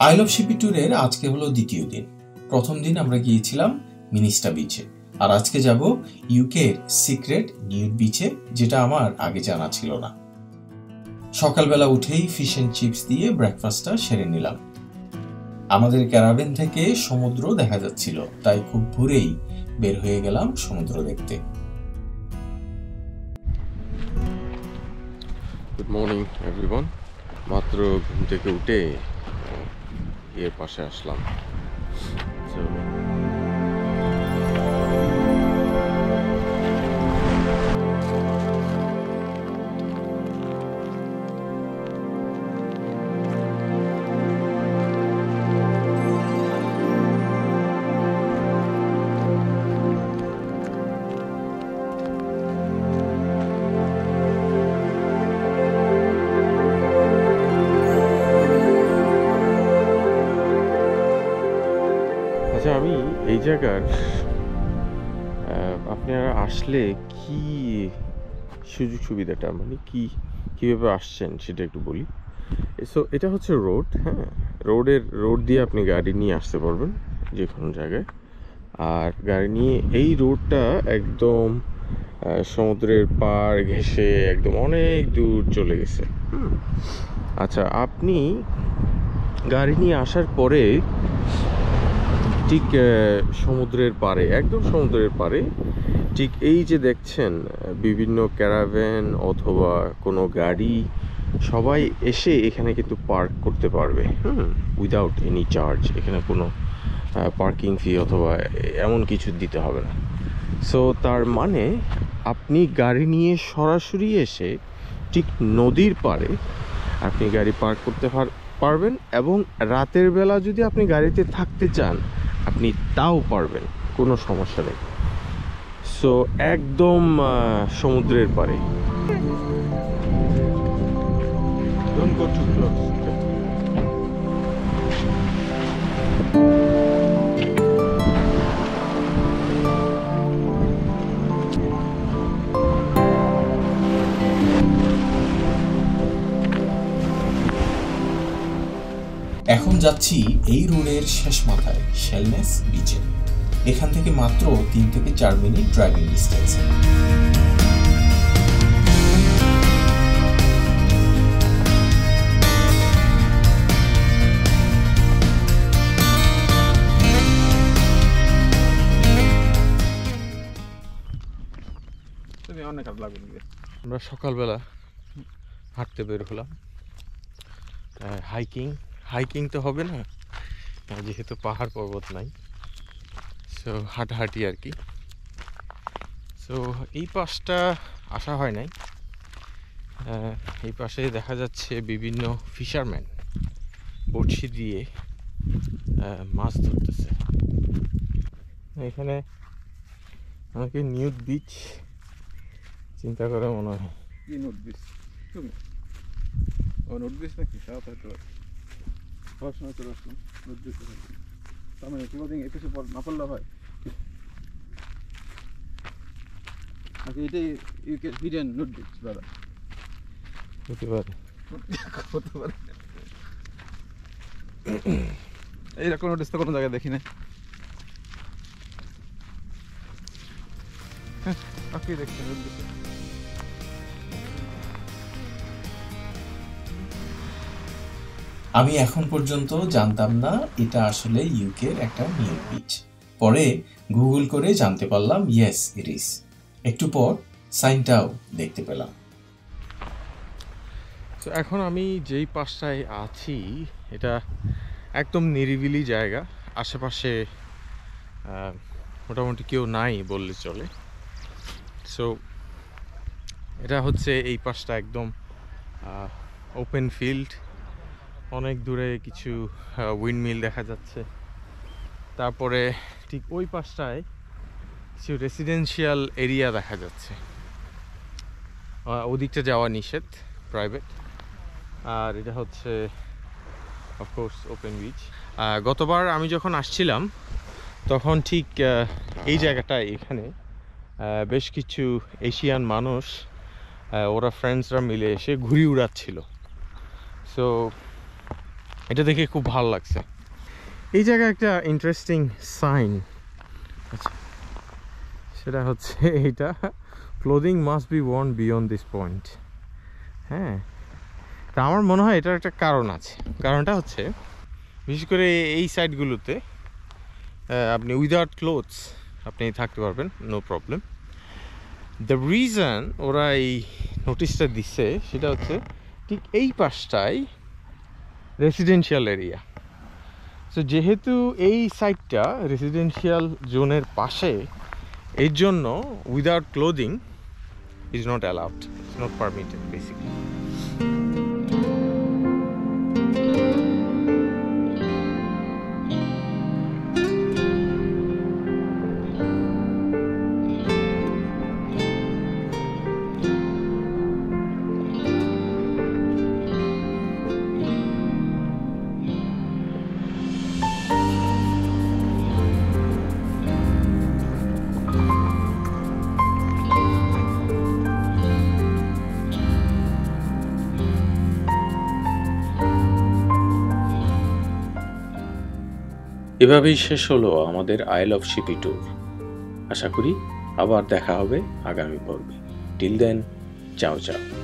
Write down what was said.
I love Sheppey ট্যুরের আজকে হলো দ্বিতীয় দিন। প্রথম দিন আমরা গিয়েছিলাম মিনিস্টা বিচে আর আজকে যাব ইউকের সিক্রেট নিউ বিচে যেটা আমার আগে জানা ছিল না। সকালবেলা উঠেই ফিশ অ্যান্ড চিপস দিয়ে ব্রেকফাস্টটা সেরে নিলাম। আমাদের ক্যারাভেন থেকে সমুদ্র দেখা যাচ্ছিল, তাই খুব ভোরেই বের হয়ে গেলাম সমুদ্র দেখতে। গুড মর্নিং এভরিওয়ান মাত্র ঘুম থেকে উঠে এর পাশে আসলাম। So, আচ্ছা আমি এই জায়গার আপনারা আসলে কি সুযোগ সুবিধাটা মানে কি, কীভাবে আসছেন সেটা একটু বলি। সো এটা হচ্ছে রোড হ্যাঁ? রোডের রোড দিয়ে আপনি গাড়ি নিয়ে আসতে পারবেন যে কোনো জায়গায়। আর গাড়ি নিয়ে এই রোডটা একদম সমুদ্রের পাড় ঘেঁষে একদম অনেক দূর চলে গেছে। আচ্ছা আপনি গাড়ি নিয়ে আসার পরে ঠিক সমুদ্রের পাড়ে, একদম সমুদ্রের পাড়ে, ঠিক এই যে দেখছেন, বিভিন্ন ক্যারাভ্যান অথবা কোনো গাড়ি, সবাই এসে এখানে কিন্তু পার্ক করতে পারবে, হুম উইদাউট এনি চার্জ এখানে কোনো পার্কিং ফি অথবা এমন কিছু দিতে হবে না। সো তার মানে আপনি গাড়ি নিয়ে সরাসরি এসে ঠিক নদীর পাড়ে আপনি গাড়ি পার্ক করতে পার- পারবেন এবং রাতের বেলা যদি আপনি গাড়িতে থাকতে চান আপনি তাও পারবেন কোনো সমস্যা নেই সো একদম সমুদ্রের পাড়ে Don't go too close. এখন যাচ্ছি এই রোডের শেষ মাথায় শেলনেস বিচে। এখান থেকে মাত্র তিন থেকে চার মিনিট ড্রাইভিং ডিস্টেন্স অনেক লাগবে আমরা সকালবেলা হাঁটতে বের হলাম। হাইকিং হাইকিং তো হবে না যেহেতু পাহাড় পর্বত নাই সো হাঁটাহাঁটি আর কি। সো এই পাশটা আসা হয় নাই এই পাশে দেখা যাচ্ছে বিভিন্ন ফিশারম্যান বড়শি দিয়ে মাছ ধরতেছে। এখানে আমাকে নিউড বিচ চিন্তা করে মনে হয়। নাকি? পড়াশোনা করে নোট বিস তার মানে কোনোদিন একুশে পর না পড়লে হয়। নাকি এটাই ইউকে হিডেন নোট বিস দাদা। হতে পারে। হতে পারে এইরকম নোটিস তো কোনো জায়গায় দেখি না হ্যাঁ আপনি দেখছেন। আমি এখন পর্যন্ত জানতাম না এটা আসলে ইউকের একটা নিউ বিচ পরে গুগল করে জানতে পারলাম ইয়েস ইট ইস একটু পর সাইনটাও দেখতে পেলাম। তো এখন আমি যেই পাশটায় আছি, এটা একদম নিরিবিলি জায়গা। আশেপাশে মোটামুটি কেউ নাই বললে চলে। সো এটা হচ্ছে এই পাশটা একদম ওপেন ফিল্ড অনেক দূরে কিছু উইন্ডমিল দেখা যাচ্ছে। তারপরে ঠিক ওই পাশটায় কিছু রেসিডেন্সিয়াল এরিয়া দেখা যাচ্ছে। ওদিকটা যাওয়া নিষেধ প্রাইভেট আর এটা হচ্ছে অফকোর্স ওপেন বিচ গতবার আমি যখন আসছিলাম, তখন ঠিক এই জায়গাটায় এখানে বেশ কিছু এশিয়ান মানুষ ওরা ফ্রেন্ডসরা মিলে এসে ঘুড়ি উড়াচ্ছিল। সো এটা দেখে খুব ভালো লাগছে। এই জায়গায় একটা ইন্টারেস্টিং সাইন আচ্ছা। সেটা হচ্ছে এইটা clothing must be worn beyond this point হ্যাঁ। তা আমার মনে হয় এটার একটা কারণ আছে। কারণটা হচ্ছে বিশেষ করে এই সাইডগুলোতে আপনি উইদাউট ক্লোথস আপনি থাকতে পারবেন নো প্রবলেম দ্য রিজন ওরা এই নোটিশটা দিচ্ছে সেটা হচ্ছে ঠিক এই পাশটায় রেসিডেন্সিয়াল এরিয়া সো যেহেতু এই সাইডটা রেসিডেন্সিয়াল জোনের পাশে, এর জন্য without clothing is not allowed is not permitted basically এভাবেই শেষ হলো আমাদের আইল অফ শিপি ট্যুর। আশা করি আবার দেখা হবে আগামী পর্বে। টিল দেন, চাও চাও।